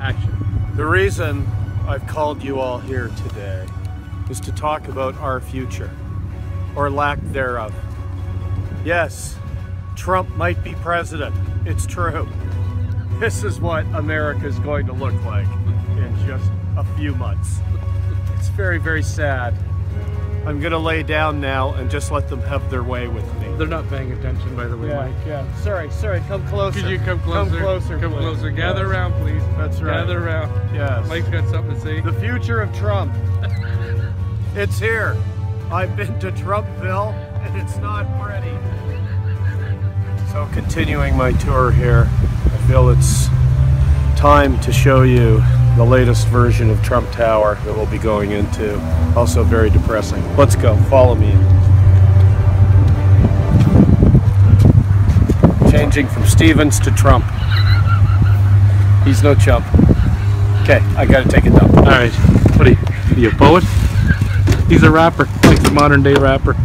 Action. The reason I've called you all here today is to talk about our future, or lack thereof. Yes, Trump might be president. It's true. This is what America is going to look like in just a few months. It's very, very sad. I'm gonna lay down now and just let them have their way with me. They're not paying attention, by the way, Yeah, Mike. yeah. Sorry, sorry. Come closer. Could you come closer? Come closer. Come please. closer. Gather Yes. around, please. That's right. Gather around. Yes. Mike's got something to say. The future of Trump. it's here. I've been to Trumpville and it's not pretty. So, continuing my tour here, I feel it's time to show you the latest version of Trump Tower that we'll be going into. Also, very depressing. Let's go. Follow me. Changing from Stevens to Trump. He's no chump. Okay, I gotta take it down. All right. What are you? Are you a poet? He's a rapper. Like the modern day rapper.